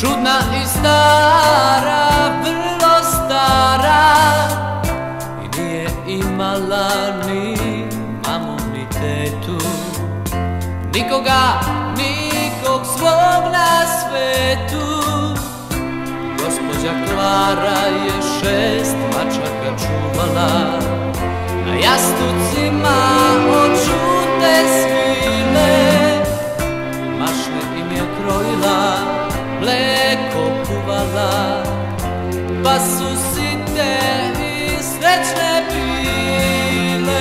Čudna i stara, vrlo stara. I nije imala ni mamu ni tetu. Nikoga, nikog svog na svetu. Gospođa Klara je šest mačaka čuvala Pa su site i srećne bile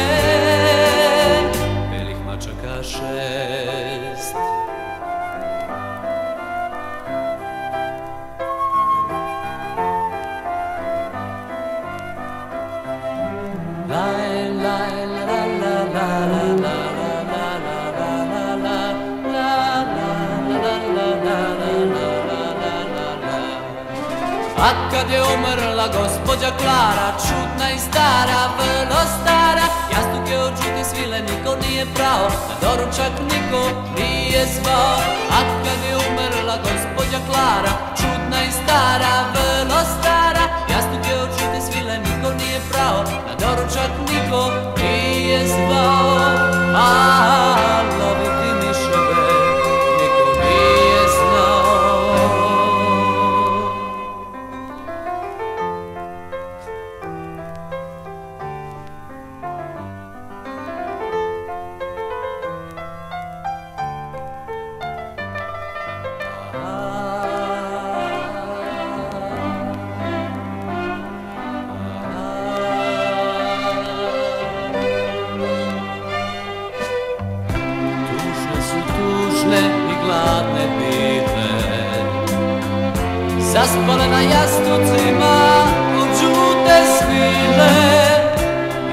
Belih mačaka šest A kad je umrla gospođa Klara, čudna i stara, vrlo stara Jastuk je od žute svile, niko nije prao, na doručak niko nije zvao. A kad je umrla gospođa Klara, čudna i stara, vrlo Zaspale na jastucima od žute svile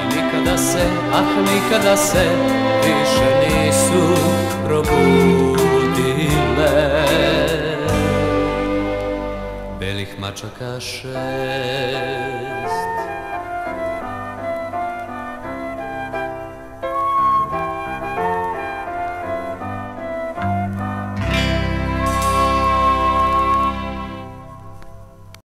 I nikada se, ah nikada se više nisu probudile. Belih mačaka šest